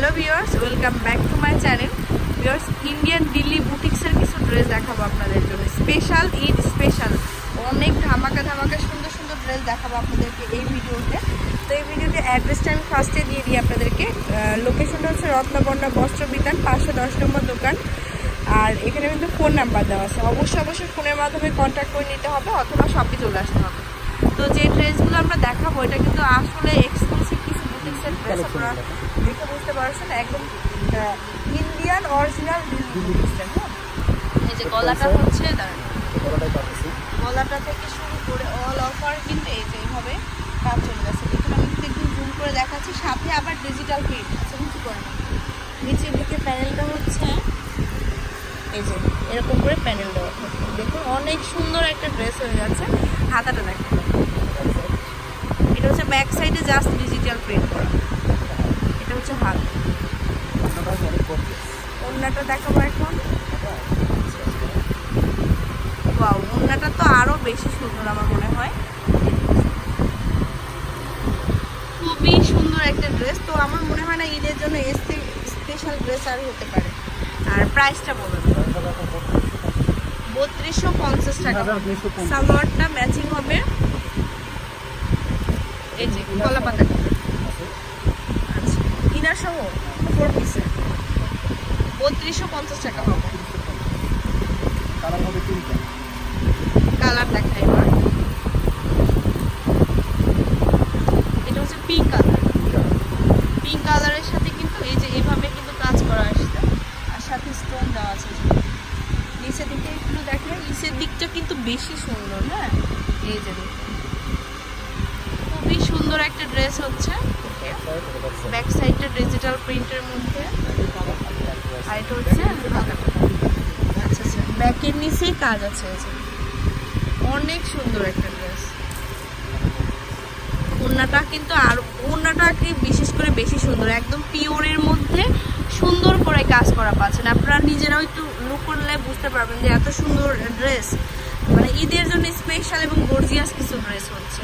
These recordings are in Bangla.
Hello viewers welcome back to my channel viewers Indian Delhi বুটিক্সের কিছু ড্রেস দেখাবো আপনাদের জন্য। স্পেশাল ঈদ স্পেশাল অনেক ধামাকা ধামাকা সুন্দর সুন্দর ড্রেস দেখাবো আপনাদেরকে এই ভিডিওতে। তো এই ভিডিওতে অ্যাড্রেসটা আমি ফার্স্টে দিয়ে দিই আপনাদেরকে। লোকেশনটা হচ্ছে রত্নবর্ণা বস্ত্র বিতান, পাঁচশো দশ নম্বর দোকান। আর এখানে কিন্তু ফোন নাম্বার দেওয়া আছে। অবশ্যই অবশ্যই ফোনের মাধ্যমে কন্ট্যাক্ট করে নিতে হবে, অথবা শপে চলে আসতে হবে। তো যে ড্রেসগুলো আমরা দেখাবো, এটা কিন্তু আসলে এক্সক্লুসিভ কিছু বুটিক্সের ড্রেস আপনারা দেখে বুঝতে পারছেন একদম ইন্ডিয়ান অরিজিনাল হ্যাঁ? এই যে গলাটা হচ্ছে দাঁড়ান। গলাটা থেকে শুরু করে অল অফার কিন্তু এই যে এইভাবে কাজ চলে যাচ্ছে দেখুন আমি কিন্তু একটু জুম করে দেখাচ্ছি সাথে আবার ডিজিটাল প্রিন্ট আছে নিচে করে নিচের দিকে প্যানেলটা হচ্ছে এই যে এরকম করে প্যানেল দেওয়া থাকে। দেখুন অনেক সুন্দর একটা ড্রেস হয়ে যাচ্ছে হাতাটা দেখুন। এটা হচ্ছে ব্যাক সাইডে জাস্ট ডিজিটাল প্রিন্ট করা। হচ্ছে হাত। ওড়নাটা দেখাবো এখন। ওয়াও, ওড়নাটা তো আরও বেশি সুন্দর আমার মনে হয়। খুবই সুন্দর একটা ড্রেস। তো আমার মনে হয় না ঈদের জন্য স্পেশাল ড্রেস আর হতে পারে। আর প্রাইসটা বলুন। বত্রিশশো পঞ্চাশ টাকা। সালোয়ারটা ম্যাচিং হবে। এই যে কলা আচ্ছা সহ ফোর পিসের। বত্রিশশো পঞ্চাশ টাকা হবে কালার দেখাই এবার এটা হচ্ছে পিঙ্ক কালার পিঙ্ক কালারের সাথে কিন্তু এই যে এইভাবে কিন্তু কাজ করা আসছে। আর সাথে স্টোন দেওয়া আছে। নিচের দিকে একটু দেখেন নিচের দিকটা কিন্তু বেশি সুন্দর হ্যাঁ? এই যে দেখুন। খুবই সুন্দর একটা ড্রেস হচ্ছে। ব্যাক সাইডটা ডিজিটাল প্রিন্টের মধ্যে। আর হচ্ছে আচ্ছা আচ্ছা ব্যাকের নিচেই কাজ আছে অনেক সুন্দর একটা ড্রেস। ওড়নাটা কিন্তু আর ওড়নাটা কি বিশেষ করে বেশি সুন্দর, একদম পিওরের মধ্যে সুন্দর করে কাজ করা পাচ্ছেন। আপনারা নিজেরাও একটু লুক করলে বুঝতে পারবেন যে এত সুন্দর ড্রেস। মানে ঈদের জন্য স্পেশাল এবং গর্জিয়াস কিছু ড্রেস হচ্ছে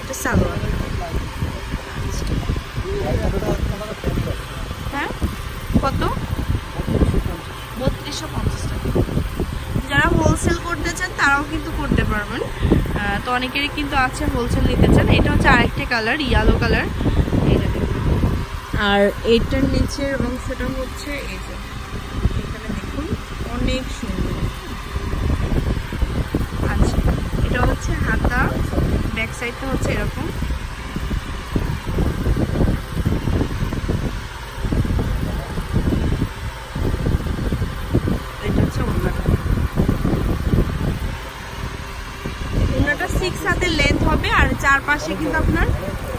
এটা সালোয়ার। হ্যাঁ? কত? বত্রিশশো পঞ্চাশ টাকা। যারা হোলসেল করতে চান, তারাও কিন্তু করতে পারবেন। তো অনেকেরই কিন্তু আছে হোলসেল নিতে চান। এটা হচ্ছে আরেকটা কালার ইয়েলো কালার আর এইটার নিচের অংশটা হচ্ছে এই যে। এখানে দেখুন, অনেক সুন্দর। আচ্ছা এটা হচ্ছে হাতা ব্যাক সাইডটা হচ্ছে এরকম এটা হচ্ছে ওড়নাটা সিক্স লেন্থ হবে আর চারপাশে কিন্তু আপনার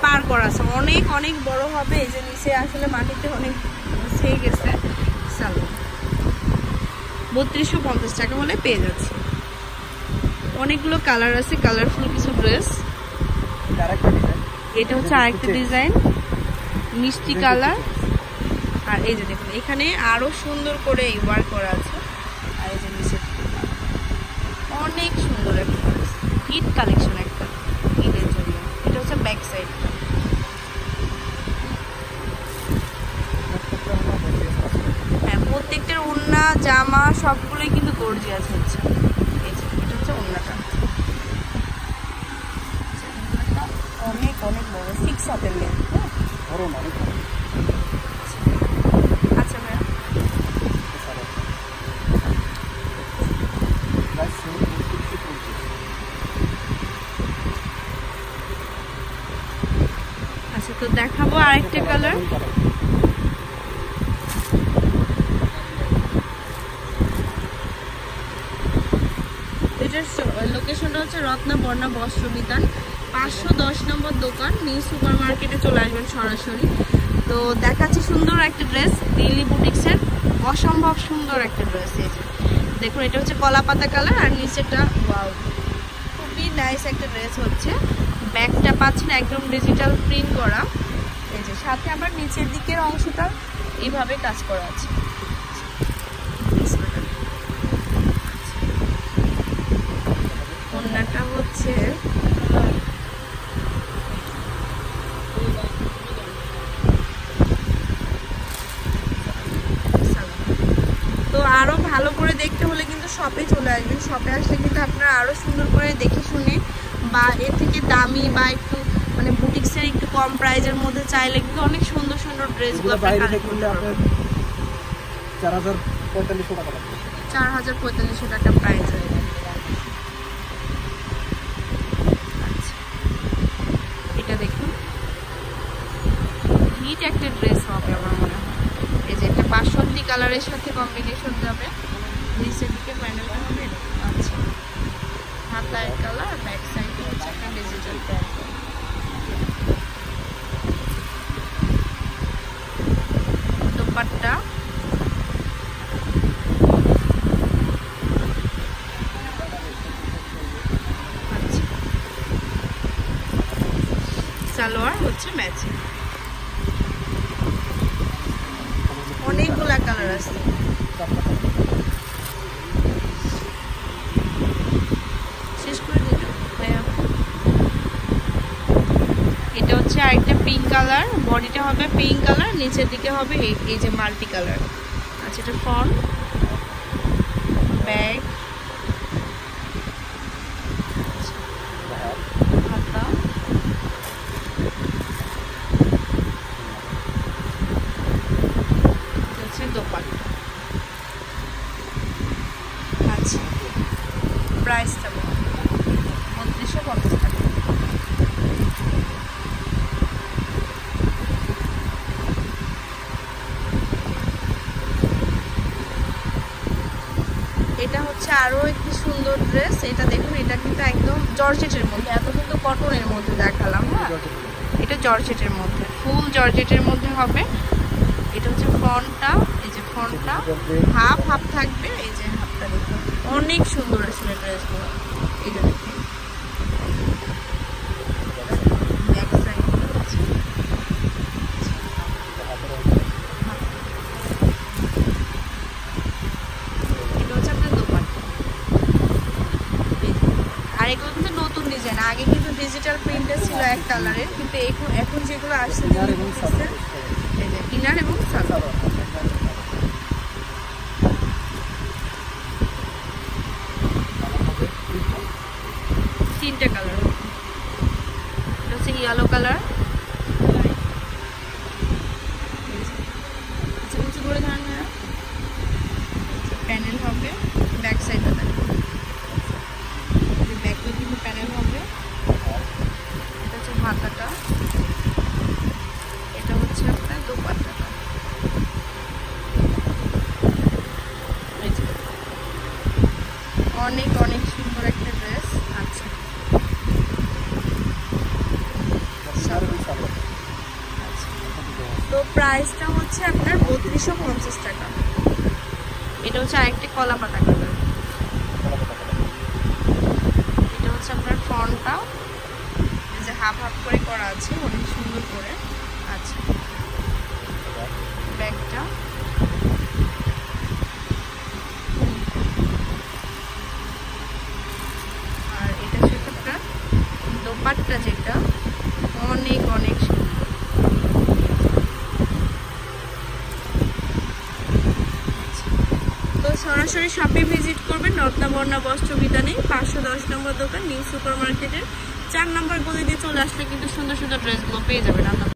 পার করা আছে। অনেক অনেক বড় হবে এই যে নিচে আসলে মাটিতে অনেক ছেয়ে গেছে। চালু। বত্রিশশো পঞ্চাশ টাকা হলে পেয়ে যাচ্ছে। অনেকগুলো কালার আছে কালারফুল কিছু ড্রেস এটা হচ্ছে আরেকটা ডিজাইন মিষ্টি কালার আর এই যে দেখুন এখানে আরও সুন্দর করে ওয়ার্ক করা আছে। আর এই যে নিচে অনেক ঈদ কালেকশন একটা ঈদের জন্য। এটা হচ্ছে ব্যাক সাইডটা হ্যাঁ প্রত্যেকটার ওড়না, জামা সবগুলোই কিন্তু গর্জিয়াস হচ্ছে। এটা হচ্ছে অনেক অনেক বড়। সিক্স হাতের লেন্থ হ্যাঁ আচ্ছা ভাইয়া আচ্ছা তো দেখাবো আরেকটা কালার এটার লোকেশনটা হচ্ছে রত্নবর্ণা বস্ত্র বিতান, পাঁচশো দশ নম্বর দোকান নিউ সুপার মার্কেটে চলে আসবেন সরাসরি। তো দেখাচ্ছি সুন্দর একটা ড্রেস দিল্লি বুটিক্সের অসম্ভব সুন্দর একটা ড্রেস এই দেখুন, এটা হচ্ছে কলা পাতা কালার আর নিচেটা খুবই নাইস একটা ড্রেস হচ্ছে। ব্যাগটা পাচ্ছেন একদম ডিজিটাল প্রিন্ট করা। এই যে, সাথে আবার নিচের দিকের অংশটা এইভাবে কাজ করা আছে। কন্যাটা হচ্ছে তো আরও ভালো করে দেখতে হলে কিন্তু শপে চলে আসবেন। শপে আসলে কিন্তু আপনারা আরও সুন্দর করে দেখে শুনে বা এর থেকে দামি বা একটু মানে বুটিক্সের একটু কম প্রাইজের মধ্যে চাইলে কিন্তু অনেক সুন্দর সুন্দর ড্রেসগুলো চার হাজার পঁয়তাল্লিশশো টাকা চার হাজার পঁয়তাল্লিশশো টাকা প্রাইস আচ্ছা। এটা দেখুন। হিট একটা ড্রেস হবে আমার মনে হয়। এই যে একটা বাসন্তী কালারের সাথে কম্বিনেশন যাবে। নিচের দিকে প্যানেলটা হবে। আচ্ছা। হাতায় কালার ব্যাক সাইডে হচ্ছে একটা ডিজিটাল দোপাট্টা আচ্ছা সালোয়ার হচ্ছে ম্যাচিং অনেকগুলা কালার আছে। শেষ করে দিল এটা হচ্ছে আরেকটা পিঙ্ক কালার বডিটা হবে পিঙ্ক কালার নিচের দিকে হবে এই- এই যে মাল্টি কালার আচ্ছা এটা ফ্রন্ট ব্যাগ হাতা এটা হচ্ছে দোপাট্টা আচ্ছা প্রাইসটা বত্রিশশো পঞ্চাশ টাকা এটা হচ্ছে আরও একটি সুন্দর ড্রেস এটা দেখুন, এটা কিন্তু একদম জর্জেটের মধ্যে। এত কিন্তু কটনের মধ্যে দেখালাম হ্যাঁ? এটা জর্জেটের মধ্যে ফুল জর্জেটের মধ্যে হবে। এটা হচ্ছে ফ্রন্টটা, এই যে ফ্রন্টটা। হাফ হাফ থাকবে, এই যে হাফটা দেখুন। অনেক সুন্দর আসলে ড্রেসগুলো এই যে দেখুন ব্যাক সাইড এটা হচ্ছে আপনার দোপাট্টা এই যে। আর এগুলো কিন্তু নতুন ডিজাইন আগে কিন্তু ডিজিটাল প্রিন্টার ছিল এক কালারের কিন্তু এখন এখন যেগুলো আসছে ইনার এবং সালোয়ার। ইনার তিনটে কালার হচ্ছে ইয়েলো কালার আচ্ছা কিছু করে ধরেন না প্যানেল হবে ব্যাক সাইডে দেখো ব্যাক কিন্তু প্যানেল হবে এটা হচ্ছে হাতাটা এটা হচ্ছে আপনার দোপাট্টাটা এই যে। অনেক অনেক সুন্দর একটা ড্রেস আচ্ছা ইনার এবং সালোয়ার। আচ্ছা তো প্রাইসটা হচ্ছে আপনার বত্রিশশো পঞ্চাশ টাকা। এটা হচ্ছে আরেকটি কলা পাতা কালার। এটা হচ্ছে আপনার ফ্রন্টটা যে হাফ হাফ করে করা আছে, অনেক সুন্দর করে। আচ্ছা। ব্যাগটা। আর এটা হচ্ছে আপনার দোপাট্টা যেটা অনেক অনেক সুন্দর তো সরাসরি শপে ভিজিট করবেন। রত্নাবর্ণা বস্ত্র বিতানে পাঁচশো দশ নম্বর দোকান, নিউ সুপার মার্কেটের চার নম্বর গলিতে চলে আসলে কিন্তু সুন্দর সুন্দর ড্রেসগুলো পেয়ে যাবেন আপনার।